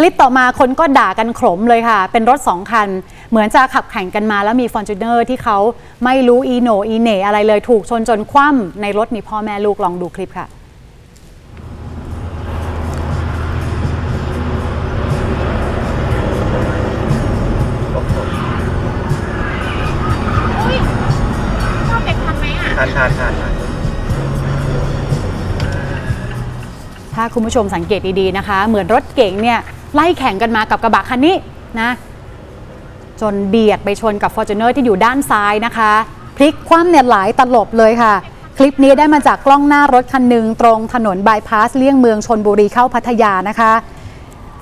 คลิปต่อมาคนก็ด่ากันขรมเลยค่ะ เป็นรถสองคัน เหมือนจะขับแข่งกันมาแล้วมี Fortuner ที่เขาไม่รู้อีโหน่อีเหน่อะไรเลยถูกชนจนคว่ำในรถมีพ่อแม่ลูกลองดูคลิปค่ะชอบเด็กทันไหมอะทานทานทานทานถ้าคุณผู้ชมสังเกตดีๆนะคะ เหมือนรถเก๋งเนี่ย ไล่แข่งกันมากับกระบะคันนี้นะจนเบียดไปชนกับ f o r t u n e r ที่อยู่ด้านซ้ายนะคะ พลิกคว่ำเนี่ยหลายตลบเลยค่ะ คลิปนี้ได้มาจากกล้องหน้ารถคันหนึ่งตรงถนนบายพาสเลี่ยงเมืองชนบุรีเข้าพัทยานะคะ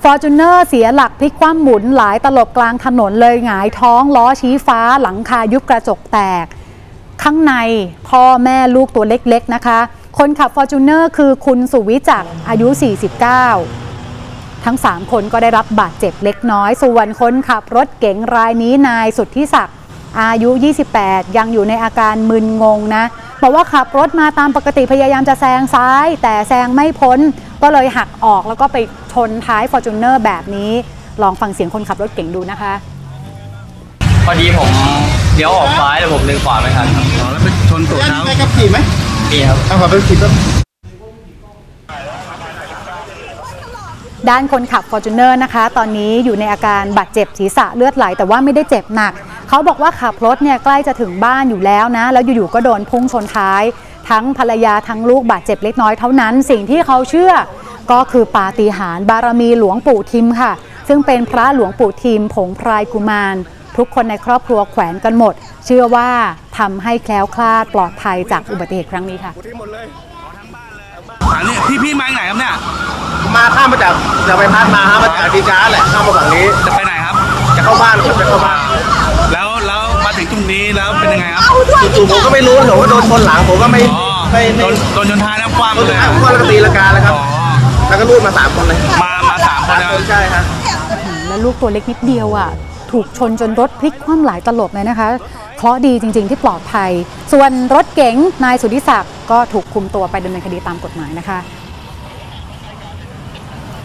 Fortuner เสียหลักพลิกคว่ำหมุนหลายตลบกลางถนนเลยหงายท้องล้อชี้ฟ้า หลังคายุบกระจกแตก ข้างในพ่อแม่ลูกตัวเล็กๆนะคะ คนขับ f o r t u n e r คือคุณสุวิจักอายุ 49 ทั้ง 3 คนก็ได้รับบาดเจ็บเล็กน้อย ส่วนคนขับรถเก๋งรายนี้นายสุทธิศักดิ์อายุ 28 ยังอยู่ในอาการมึนงงนะบอกว่าขับรถมาตามปกติพยายามจะแซงซ้าย แต่แซงไม่พ้น ก็เลยหักออกแล้วก็ไปชนท้าย f o r t u n e r แบบนี้ ลองฟังเสียงคนขับรถเก๋งดูนะคะ พอดีผมเลี้ยวออกซ้ายแต่ผมดึงขวาไม่ทันอ๋อแล้วไปชนตัวเขาได้ขับขี่ไหมนี่ครับเอาขอไปขี่แป๊บ ด้านคนขับ f o r t u n e r นะคะ ตอนนี้อยู่ในอาการบาดเจ็บศีรษะเลือดไหล แต่ว่าไม่ได้เจ็บหนัก เขาบอกว่าขับรถเนี่ยใกล้จะถึงบ้านอยู่แล้วนะ แล้วอยู่ๆก็โดนพุ่งชนท้าย ทั้งภรรยาทั้งลูกบาดเจ็บเล็กน้อยเท่านั้น สิ่งที่เขาเชื่อก็คือปาฏิหาริย์บารมีหลวงปู่ทิมค่ะ ซึ่งเป็นพระหลวงปู่ทิมผงพรายกุมารทุกคนในครอบครัวแขวนกันหมด เชื่อว่าทำให้แคล้วคลาดปลอดภัยจากอุบัติเหตุครั้งนี้ค่ะ ถามนี่พี่พี่มาจากไหนครับเนี่ย มาข้ามมาจากจากไปพัดมาฮะมาจากดีจ้าแหละข้ามมาฝั่งนี้ จะไปไหนครับ จะเข้าบ้านผมจะเข้าบ้าน แล้วแล้วมาถึงตรงนี้แล้วเป็นยังไงครับจู่ๆผมก็ไม่รู้ผมก็โดนชนหลังผมก็ไม่อ๋อไม่โดไม่นโดนจนท้ายน้ำคว่ำโดนเลยอ้างว่าแล้วก็ตีลังกาแล้วครับอ๋อแล้วก็รูดมาสามคนเลย มามาสามคนนะใช่ครับแล้วลูกตัวเล็กนิดเดียวอะ ถูกชนจนรถพลิกคว่ำหลายตลบเลยนะคะเคราะดีจริง ๆ ที่ปลอดภัย ส่วนรถเก๋งนายสุธิศักดิ์ก็ถูกคุมตัวไปดำเนินคดีตามกฎหมายนะคะ